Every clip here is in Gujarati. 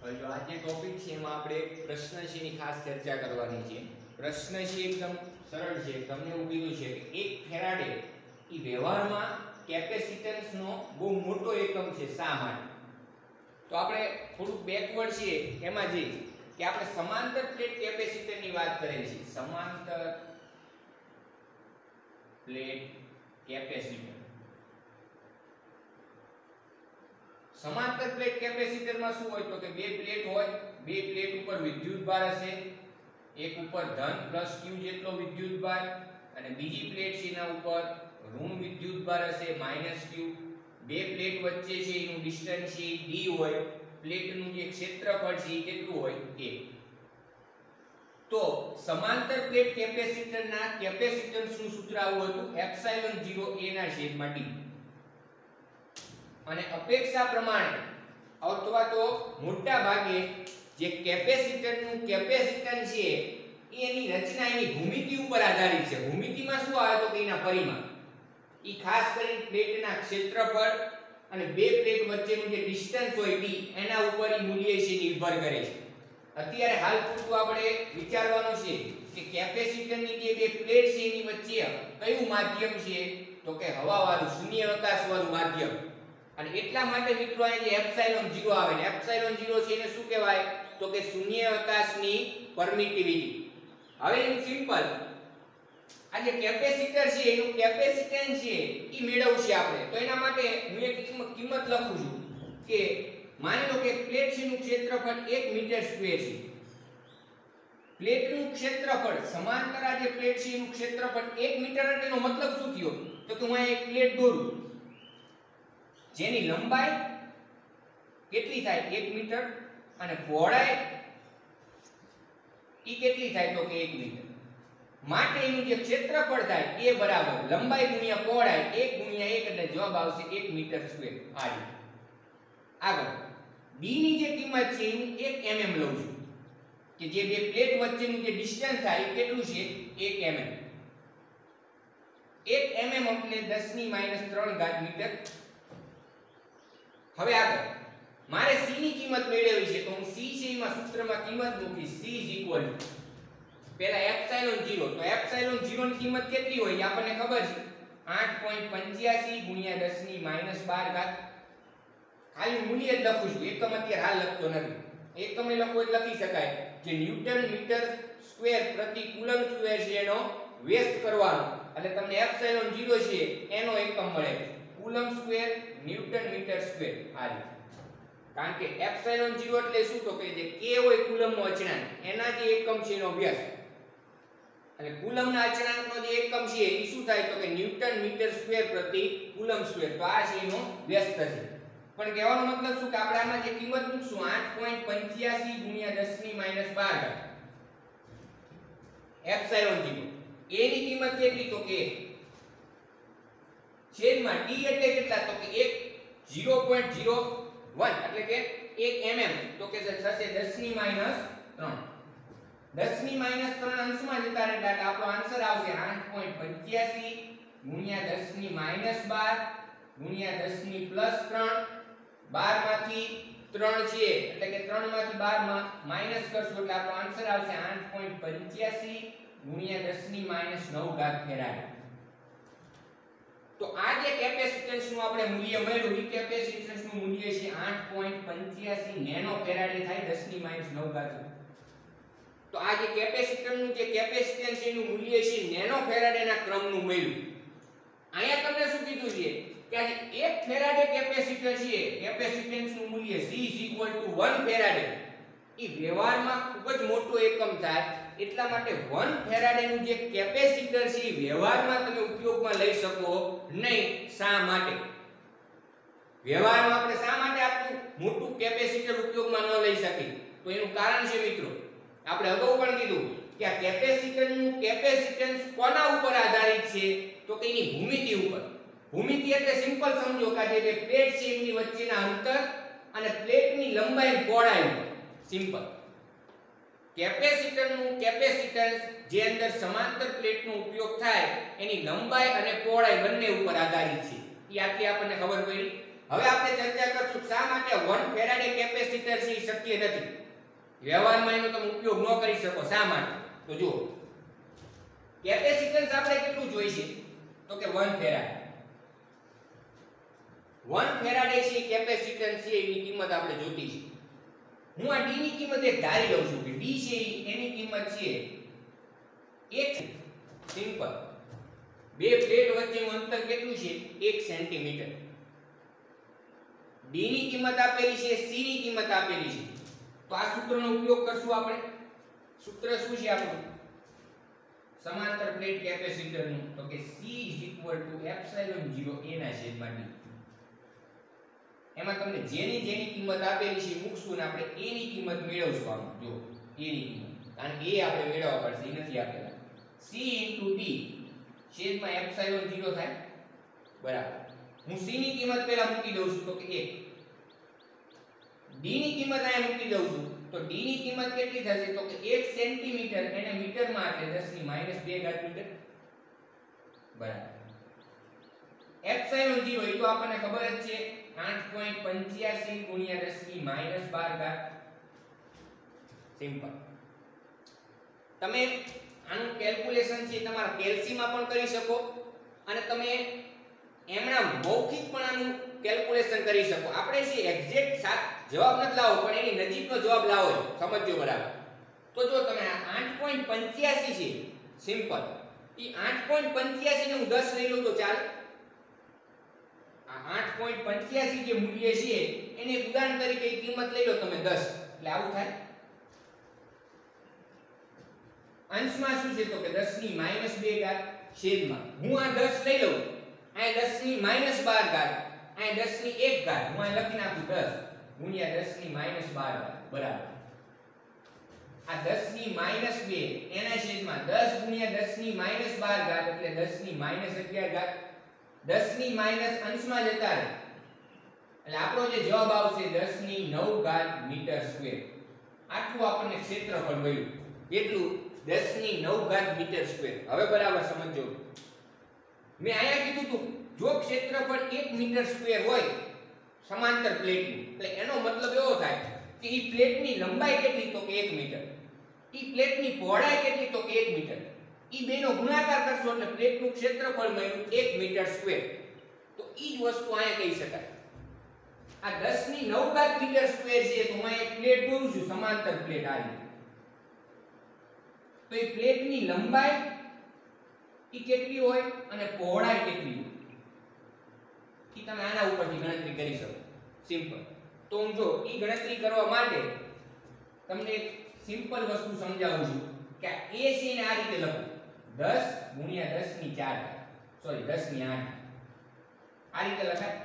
જો આ જે ટોપિક છે, એમાં આપણે પ્રશ્ન છે એની ખાસ ચર્ચા કરવાની છે. પ્રશ્ન છે એકદમ સરળ છે. તમને એવું કીધું છે કે એક ફેરાડે એ વ્યવહારમાં કેપેસિટન્સનો બહુ મોટો એકમ છે. શા માટે? તો આપણે થોડુંક બેકવર્ડ છીએ. એમાં જઈએ કે આપણે સમાંતર પ્લેટ કેપેસિટરની વાત કરીએ છીએ. સમાંતર પ્લેટ કેપેસિટર સમાંતર પ્લેટ કેપેસિટરમાં શું હોય તો કે બે પ્લેટ હોય, બે પ્લેટ ઉપર વિદ્યુત ભાર હશે, એક ઉપર ધન પ્લસ ક્યુ જેટલો વિદ્યુત ભાર, અને બીજી પ્લેટ છે એના ઉપર? ઋણ વિદ્યુત ભાર હશે માઇનસ ક્યુ બે પ્લેટ વચ્ચે છે, એનું ડિસ્ટન્સ છે ડી હોય. પ્લેટનું જે ક્ષેત્રફળ છે, એ કેટલું હોય? A. તો સમાંતર પ્લેટ કેપેસિટરના કેપેસિટન્સનું સૂત્ર આવું હતું? એપ્સિલોન 0 a ના છેદમાં d. અને અપેક્ષા પ્રમાણે અથવા તો મોટા ભાગે જે કેપેસિટરનું કેપેસિટન્સ છે એ એની રચના, એની ભૂમિતિ ઉપર આધારિત છે. ભૂમિતિમાં શું આવે તો કે એના પરિમાણ. ઈ ખાસ કરીને પ્લેટના ક્ષેત્રફળ અને બે પ્લેટ વચ્ચેનું જે ડિસ્ટન્સ હોય d એના ઉપર ઈ મૂલ્ય છે નિર્ભર કરે છે. અત્યારે હાલ પૂરતું આપણે વિચારવાનું છે કે કેપેસિટરની જે બે પ્લેટ છે એની વચ્ચે કયું માધ્યમ છે? તો કે હવાવાળું, શૂન્ય અવકાશવાળું માધ્યમ. અને એટલા માટે મિત્રો અહીં જે એપ્સિલોન 0 આવે ને એપ્સિલોન 0 છે એને શું કહેવાય? તો કે શૂન્ય અવકાશની પરમિટિવિટી. હવે ઇન સિમ્પલ. આ જે કેપેસિટર છે, એનું કેપેસિટન્સ છે એ મેળવશે આપણે. તો એના માટે હું એક કિંમત લખું છું કે માની લો કે પ્લેટ છે નું ક્ષેત્રફળ 1 મીટર સ્ક્વેર છે. પ્લેટનું ક્ષેત્રફળ, સમાંતર આ જે પ્લેટ છે, એનું ક્ષેત્રફળ 1 મીટર એટલે એનો મતલબ શું થયો? તો કે હું એક પ્લેટ દોરું. જેની લંબાઈ કેટલી થાય 1 મીટર અને પહોળાઈ ઈ કેટલી થાય તો કે 1 મીટર. માટે એનું જે ક્ષેત્રફળ થાય એ બરાબર લંબાઈ ગુણ્યા પહોળાઈ 1 ગુણ્યા 1 એટલે જવાબ આવશે 1 મીટર સ્ક્વેર આ રીતે આગળ. B ની જે કિંમત છે હું 1 mm લઉં છું. કે જે બે પ્લેટ વચ્ચેનું જે ડિસ્ટન્સ થાય એ કેટલું છે? 1 mm. 1 mm એટલે 10 ની માઇનસ 3 ઘાત મીટર. હવે આગળ. મારે c ની કિંમત મેળવવી છે, તો હું c છે એમાં સૂત્રમાં કિંમત મૂકીશ. C પહેલા એપ્સાયલોન 0 તો એપ્સાયલોન 0 ની કિંમત કેટલી હોય? એ આપણને ખબર છે. 8.85 ગુણ્યા 10 ની માઇનસ 12 ઘાત. ખાલી મૂલ્ય જ લખું છું. એકમ અત્યારે હાલ લખતો નથી. ને લખો એટલે લખી શકાય. કે ન્યૂટન મીટર સ્ક્વેર પ્રતિ કુલમ સ્ક્વેર છે એનો વ્યસ્ત કરવાનો. એટલે તમને એપ્સાયલોન 0 છે, એનો એકમ મળે. Coulomb square newton metre square, આ રીતે. કારણ કે એપ્સિલોન 0 એટલે શું? તો કે જે k હોય કુલમનો અચળાંક. એના જે એકમ છે એનો અભ્યાસ. અને કુલમના અચળાંકનો જે એકમ છે એ શું થાય? તો કે ન્યૂટન મીટર સ્ક્વેર પ્રતિ કુલમ સ્ક્વેર. તો આ છે એનો વ્યસ્ત છે. પણ કહેવાનો મતલબ શું? કે આપણે આમાં જે કિંમત મૂકશું 8.85 ગુણ્યા 10 ની માઇનસ 12 એપ્સિલોન 0 a ની કિંમત કેટલી? તો કે છેદમાં d એટલે કેટલા? તો કે 1 0.01 એટલે કે 1 mm તો કે થશે 10 ની માઇનસ 3 10 ની માઇનસ 3 અંશમાં જતા રહે એટલે આપણો આન્સર આવશે 8.85 ગુણ્યા 10 ની માઇનસ 12 ગુણ્યા 10 ની પ્લસ 3 12 માંથી 3 છે, એટલે કે 3 માંથી 12 માં માઇનસ કરશો એટલે આપણો આન્સર આવશે 8.85 ગુણ્યા 10 ની માઇનસ 9 ઘાત ફેરાડ. તો આ જે કેપેસિટન્સનું આપણે મૂલ્ય મળ્યું એ કેપેસિટન્સનું મૂલ્ય છે 8.85 નેનો ફેરાડે થાય 10 ની માઇનસ 9 ઘાત તો આ જે કેપેસિટરનું જે કેપેસિટન્સ એનું મૂલ્ય છે નેનો ફેરાડેના ક્રમનું મળ્યું. અહીંયા તમને શું કીધું છે? કે આ જે 1 ફેરાડે કેપેસિટર છે કેપેસિટન્સનું મૂલ્ય C 1 ફેરાડે. એ વ્યવહારમાં ખૂબ જ મોટો એકમ થાય એટલા માટે 1 ફેરાડે નું જે કેપેસિટર છે એ વ્યવહારમાં તમે ઉપયોગમાં લઈ શકો નહીં, શા માટે? વ્યવહારમાં આપણે શા માટે આટલું મોટું કેપેસિટર ઉપયોગમાં ન લઈ શકીએ? તો એનું કારણ છે મિત્રો, આપણે અગાઉ પણ કીધું કે આ કેપેસિટરનું કેપેસિટન્સ કોના ઉપર આધારિત છે? તો કે એની ભૂમિતિ ઉપર. ભૂમિતિ એટલે સિમ્પલ સમજો કે જે પ્લેટ છે એમની વચ્ચેના અંતર અને પ્લેટની લંબાઈ પહોળાઈ સિમ્પલ કેપેસિટરનું કેપેસિટન્સ જે અંદર સમાંતર પ્લેટનો ઉપયોગ થાય, એની લંબાઈ અને પહોળાઈ બંને ઉપર આધારિત છે. એ આટલી આપણને ખબર પડી. હવે આપણે ચર્ચા કરશું શા માટે 1 ફેરાડે કેપેસિટર છે શક્ય નથી. વ્યવહારમાં એનો તમે ઉપયોગ ન કરી શકો, શા માટે? તો જુઓ. કેપેસિટન્સ આપણે કેટલું જોઈશે તો કે 1 ફેરાડે. 1 ફેરાડે છે કેપેસિટન્સ છે, એની કિંમત આપણે જોતી છે. હું આ d ની કિંમત એક ધારી લઉં છું કે d છે, એની કિંમત છે એક સિમ્પલ. બે પ્લેટ વચ્ચેનું અંતર કેટલું છે? 1 સેન્ટીમીટર. D ની કિંમત આપેલી છે, c ની કિંમત આપેલી છે. તો આ સૂત્રનો ઉપયોગ કરશું આપણે? સૂત્ર શું છે આપણું? સમાંતર પ્લેટ કેપેસિટરનું. તો કે c એપ્સિલોન 0 a ના છેદમાં d. એમાં તમને જેની જેની કિંમત આપેલી છે મૂકશું ને આપણે a ની કિંમત મેળવશું આમ. જો a ની કિંમત. કારણ કે a આપણે મેળવવા પડશે, એ નથી આપેલા. C d છેદમાં એપ્સિલોન 0 થાય. બરાબર. હું c ની કિંમત પહેલા મૂકી દઉં છું, તો કે 1 d ની કિંમત અહીંયા મૂકી દઉં છું, તો d ની કિંમત કેટલી થશે? તો કે 1 સેન્ટીમીટર એને મીટરમાં એટલે 10 ની -2 ઘાત મીટર. બરાબર. એપ્સિલોન 0 એ તો આપણને ખબર જ છે. 8.85 ગુણ્યા 10 ની -12 ઘાત. સિમ્પલ. તમે આનું કેલ્ક્યુલેશન છે તમારા કેલ્સીમાં પણ કરી શકો અને તમે એમણા મૌખિક પણ આનું કેલ્ક્યુલેશન કરી શકો. આપણે છે એક્ઝેક્ટ જવાબ નથી લાવો, પણ એની નજીકનો જવાબ લાવો સમજજો બરાબર. તો જો તમે આ 8.85 છે, સિમ્પલ. એ 8.85 ને હું 10 લઈ લઉં તો ચાલે? આ 8.85 જે મૂલ્ય છે, એને ઉદાહરણ તરીકે કિંમત લઈ લો તમે 10 એટલે આવું થાય. અંશમાં શું છે? તો કે 10 ની -2 ઘાત છેદમાં. હું આ 10 લઈ લઉં. આ 10 ની -12 ઘાત. આ 10 ની 1 ઘાત. હું આ લખી નાખું 10 ગુણ્યા 10 ની -12 ઘાત. બરાબર. આ 10 ની -2 એના છેદમાં 10 ગુણ્યા 10 ની -12 ઘાત. એટલે 10 ની -11 ઘાત. 10 ની માઇનસ અંશમાં જતા રહે. એટલે આપણો જે જવાબ આવશે 10 ની 9 ઘાત મીટર સ્ક્વેર. આટલું આપણને ક્ષેત્રફળ મળ્યું. કેટલું? 10 ની 9 ઘાત મીટર સ્ક્વેર. હવે બરાબર સમજો. મેં અહીંયા કીધું તું, જો ક્ષેત્રફળ 1 મીટર સ્ક્વેર હોય, સમાંતર પ્લેટનું, એટલે એનો મતલબ એવો થાય કે ઈ પ્લેટની લંબાઈ કેટલી? તો કે 1 મીટર. ઈ પ્લેટની પહોળાઈ કેટલી? તો કે 1 મીટર. ઈ બેનો ગુણાકાર કરશો એટલે પ્લેટનું ક્ષેત્રફળ મળ્યું 1 મીટર સ્ક્વેર તો ઈ જ વસ્તુ અહીંયા કહી શકાય. આ 10 ની 9 ઘાત મીટર સ્ક્વેર છે, તો હું એક પ્લેટ દોરું છું, સમાંતર પ્લેટ આ રીતે. તો એ પ્લેટની લંબાઈ ઈ કેટલી હોય અને પહોળાઈ કેટલી હોય? ઈ તમે આના ઉપરથી ગણતરી કરી શકો. સિમ્પલ તો હું જો ઈ ગણતરી કરવા માટે તમને એક સિમ્પલ વસ્તુ સમજાવું છું કે આ a છે ને આ રીતે લખો. 10 ગુણ્યા દસની ચાર. સોરી દસની આઠ. આ રીતે લખાય.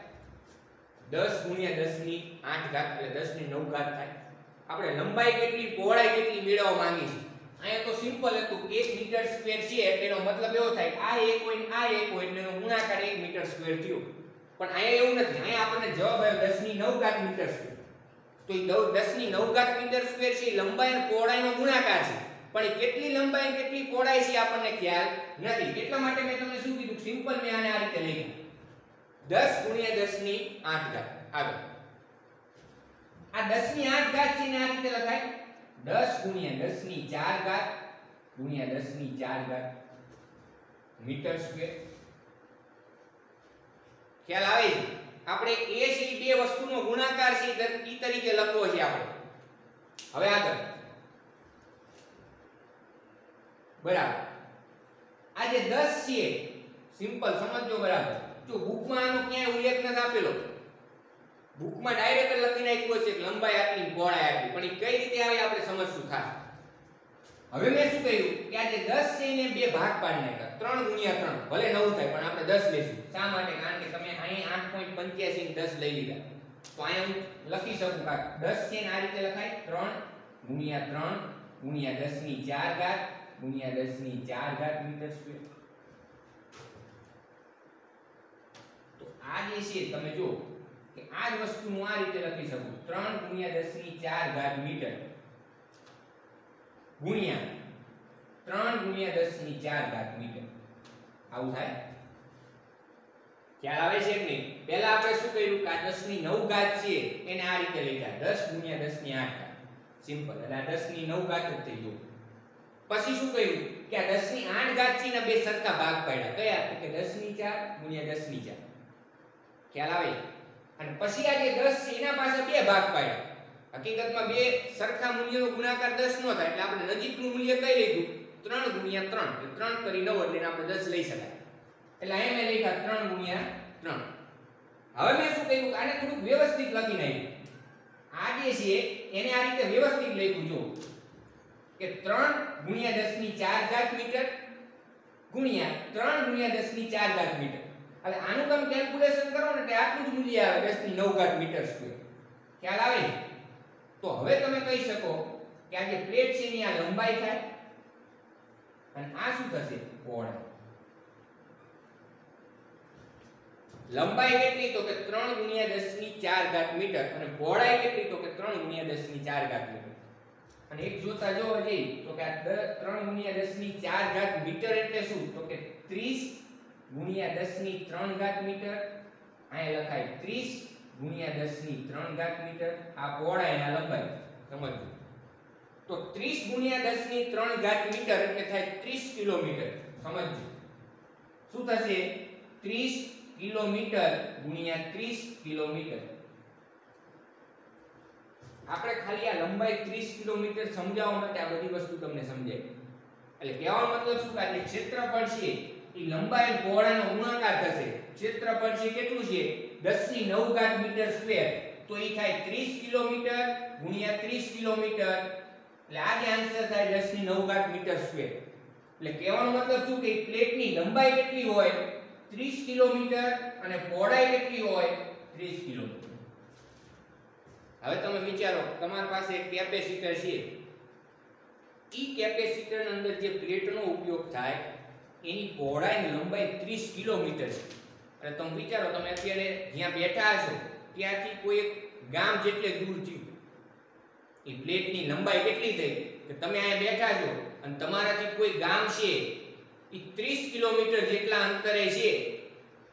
દસ ગુણ્યા દસની આઠ ઘાત, એટલે દસની નવ ઘાત થાય. આપણે લંબાઈ કેટલી, પહોળાઈ કેટલી મેળવવા માંગી છે અહીંયા તો સિમ્પલ હતું, એક મીટર સ્ક્વેર છે, એનો મતલબ એવો થાય, આ એક હોય આ એક એટલે એનો ગુણાકાર એક મીટર સ્ક્વેર થયો. પણ અહીંયા એવું નથી, અહીંયા આપણને જવાબ આવ્યો દસની નવ ઘાત મીટર સ્ક્વેર તો એ દસની નવ ઘાત મીટર સ્ક્વેર છે લંબાઈ અને પહોળાઈનો ગુણાકાર છે. પણ એ કેટલી લંબાઈ કેટલી પહોળાઈ છે આપણને ખ્યાલ નથી. એટલા માટે મેં તમને શું કીધું? સિમ્પલ મેં આને આ રીતે લખ્યું. 10 ગુણ્યા 10 ની 8 ઘાત. આગળ. આ 10 ની 8 ઘાત છે ને આ રીતે લખાય. 10 ગુણ્યા 10 ની 4 ઘાત ગુણ્યા 10 ની 4 ઘાત. મીટર સ્ક્વેર ખ્યાલ આવે આપણે એ છે બે વસ્તુનો ગુણાકાર છે એ તરીકે લખવો છે આપણે. હવે આગળ. બરાબર. આ જે 10 છે સિમ્પલ સમજો બરાબર. જો બુકમાં આનો ક્યાંય ઉલ્લેખ નથી આપેલો. બુકમાં ડાયરેક્ટ લખી નાખ્યું છે કે લંબાઈ આટલી, પહોળાઈ આટલી. પણ એ કઈ રીતે આવે આપણે સમજશું ખાસ. હવે મેં શું કહ્યું? કે આ જે 10 છે એને બે ભાગ પાડી નાખ્યા. 3 ગુણ્યા 3 ભલે 9 થાય, પણ આપણે 10 લેશું. શા માટે? કારણ કે તમે અહીં 8.85 ને 10 લઈ લીધા. તો અહીંયા લખી શકું કે 10 છે ને આ રીતે લખાય. 3 ગુણ્યા 3 ગુણ્યા 10 ની 4 ઘાત ગુણ્યા 10 ની 4 ઘાત મીટર સ્ક્વેર તો આ જે છે, તમે જો કે આ જ વસ્તુ હું આ રીતે લખી શકું. 3 ગુણ્યા 10 ની 4 ઘાત મીટર. ગુણ્યા 3 ગુણ્યા 10 ની 4 ઘાત મીટર. આવું થાય? ખ્યાલ આવે છે કે નહીં? પહેલા આપણે શું કર્યું? કે આ 10 ની 9 ઘાત છે, એને આ રીતે લખ્યા. 10 ગુણ્યા 10 ની 8 ઘાત. સિમ્પલ. એટલે આ 10 ની 9 ઘાત જ થઈ ગયું. પછી શું કહ્યું? કે આ 10 ની 8 ઘાત છે બે સરખા ભાગ પાડ્યા. કયા? કે 10 ની 4 ગુણ્યા 10 ની 4 ખ્યાલ આવે? અને પછી આ જે 10 છે, એના પાસે બે ભાગ પાડ્યા. હકીકતમાં બે સરખા મૂલ્યનો ગુણાકાર 10 નો થાય, એટલે આપણે નજીકનું મૂલ્ય કઈ લીધું? 3 ગુણ્યા 3 એટલે 3 કરી 9 એટલે આપણે 10 લઈ શકાય. એટલે અહીં મેં લખ્યા 3 ગુણ્યા 3 હવે મેં શું કહ્યું કે આને થોડુંક વ્યવસ્થિત લખી નાખ્યું. આ જે છે, એને આ રીતે વ્યવસ્થિત લખ્યું જો કે 3 ગુણ્યા 10 ની 4 ઘાત મીટર, ગુણ્યા 3 ગુણ્યા 10 ની 4 ઘાત મીટર. એટલે આનું તમે કેલ્ક્યુલેશન કરો ને એટલે આટલું જ મૂલ્ય આવે 10 ની 9 ઘાત મીટર સ્ક્વેર ખ્યાલ આવે? તો હવે તમે કહી શકો કે આ જે પ્લેટ છે એની આ લંબાઈ થાય અને આ શું થશે? પહોળાઈ લંબાઈ કેટલી? તો કે 3 ગુણ્યા 10 ની 4 ઘાત મીટર અને પહોળાઈ કેટલી? તો કે 3 ગુણ્યા 10 ની 4 ઘાત મીટર. અને એક જોતા જોવા જઈએ તો કે આ દ- 3 ગુણ્યા 10 ની 4 ઘાત મીટર એટલે શું? તો કે 30 ગુણ્યા 10 ની 3 ઘાત મીટર. અહીંયા લખાય 30 ગુણ્યા 10 ની 3 ઘાત મીટર. આ પહોળાઈ અને લંબાઈ. સમજજો. તો 30 ગુણ્યા 10 ની 3 ઘાત મીટર એટલે થાય 30 કિલોમીટર. સમજજો. શું થશે? 30 કિલોમીટર ગુણ્યા 30 કિલોમીટર. આપણે ખાલી આ લંબાઈ 30 કિલોમીટર સમજાવવા માટે આ બધી વસ્તુ તમને સમજાય એટલે કહેવાનો મતલબ શું કે આ ક્ષેત્રફળ છે, એ લંબાઈ અને પહોળાઈનો ગુણાકાર થશે. ક્ષેત્રફળ છે કેટલું છે? 10 ની 9 ઘાત મીટર સ્ક્વેર તો એ થાય 30 કિલોમીટર ગુણ્યા 30 કિલોમીટર. એટલે આ જે આન્સર થાય 10 ની 9 ઘાત મીટર સ્ક્વેર એટલે કહેવાનો મતલબ શું કે પ્લેટની લંબાઈ કેટલી હોય? 30 કિલોમીટર અને પહોળાઈ કેટલી હોય? 30 કિલોમીટર. હવે તમે વિચારો, તમારી પાસે એક કેપેસિટર છે. ઈ કેપેસિટર અંદર જે પ્લેટનો ઉપયોગ થાય, એની પહોળાઈ લંબાઈ 30 કિલોમીટર છે. અને તમે વિચારો, તમે અત્યારે જ્યાં બેઠા છો ત્યાંથી કોઈ એક ગામ જેટલે દૂર થયું. એ પ્લેટની લંબાઈ કેટલી થઈ? કે તમે અહીંયા બેઠા છો, અને તમારાથી કોઈ ગામ છે એ 30 કિલોમીટર જેટલા અંતરે છે.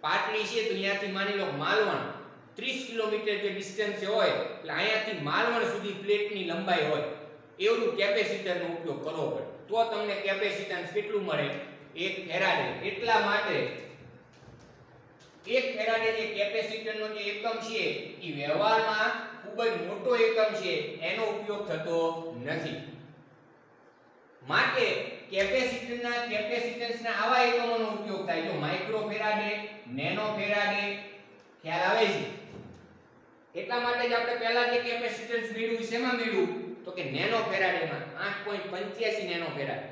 પાટડી છે, તો અહીંયાથી માની લો માલવણ. 30 કિલોમીટર જે ડિસ્ટન્સ હોય, એટલે અહીંયાથી માલવણ સુધી પ્લેટની લંબાઈ હોય એવું કેપેસિટરનો ઉપયોગ કરવો પડે. તો તમને કેપેસિટન્સ કેટલું મળે? એક ફેરાડે. એટલા માટે એક ફેરાડે જે કેપેસિટરનો જે એકમ છે, એ વ્યવહારમાં ખૂબ જ મોટો એકમ છે. એનો ઉપયોગ થતો નથી. માટે કેપેસિટરના, કેપેસિટન્સના આવા એકમોનો ઉપયોગ થાય. જો માઇક્રો ફેરાડે નેનો ફેરાડે, ખ્યાલ આવે છે? એટલા માટે જ આપણે પહેલા જે કેપેસિટન્સ મેળવ્યું શેમાં મેળવ્યું? તો કે નેનો ફેરાડેમાં 8.85 નેનો ફેરાડે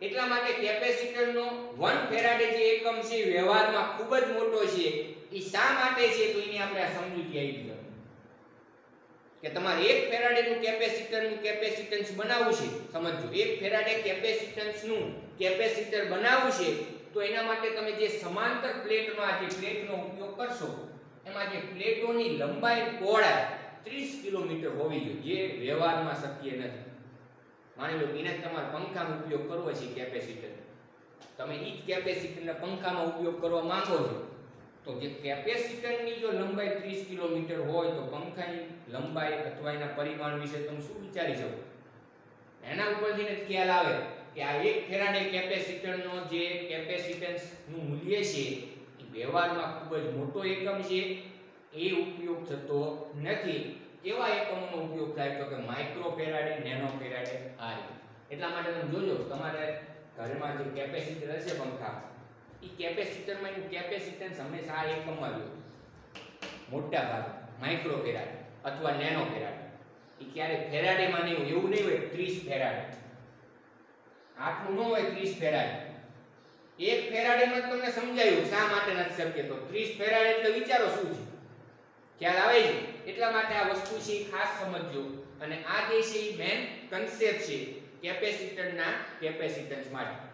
એટલા માટે કેપેસિટરનો 1 ફેરાડે જે એકમ છે વ્યવહારમાં ખૂબ જ મોટો છે. એ શા માટે છે, તો એની આપણે આ સમજૂતી આવી ગઈ કે તમારે એક ફેરાડેનું કેપેસિટરનું કેપેસિટન્સ બનાવવું છે. સમજજો, એક ફેરાડે કેપેસિટન્સનું કેપેસિટર બનાવવું છે, તો એના માટે તમે જે સમાંતર પ્લેટનો આ જે પ્લેટનો ઉપયોગ કરશો એમાં જે પ્લેટોની લંબાઈ પહોળાઈ 30 કિલોમીટર હોવી જોઈએ. જે વ્યવહારમાં શક્ય નથી. માની લો એને તમારે પંખાનો ઉપયોગ કરવો છે કેપેસિટર તમે ઈ જ કેપેસિટરને પંખામાં ઉપયોગ કરવા માંગો છો. તો જે કેપેસિટરની જો લંબાઈ 30 કિલોમીટર હોય, તો પંખાની લંબાઈ અથવા એના પરિમાણ વિશે તમે શું વિચારી શકો? એના ઉપરથી ખ્યાલ આવે કે આ એક ફેરાડે કેપેસિટરનો જે કેપેસિટન્સનું મૂલ્ય છે એ વ્યવહારમાં ખૂબ જ મોટો એકમ છે. એ ઉપયોગ થતો નથી. કેવા એકમોનો ઉપયોગ થાય તો કે માઇક્રો ફેરાડે નેનો ફેરાડે આ એટલા માટે તમે જોજો, તમારે ઘરમાં જે કેપેસિટર હશે પંખા એ કેપેસિટરમાં એનું કેપેસિટન્સ હંમેશા આ એકમમાં જોયું મોટા ભાગ માઇક્રો ફેરાડે અથવા નેનો ફેરાડે એ ક્યારે ફેરાડેમાં નહીં હોય, એવું નહીં હોય 30 ફેરાડે. આટલું ન હોય 30 ફેરાડે. એક ફેરાડેમાં જ તમને સમજાયું શા માટે નથી શક્ય? તો 30 ફેરાડે એટલે વિચારો શું છે? ખ્યાલ આવે છે? એટલા માટે આ વસ્તુ છે ખાસ સમજજો. અને આ જે છે મેન કન્સેપ્ટ છે કેપેસિટરના કેપેસિટન્સ માટે.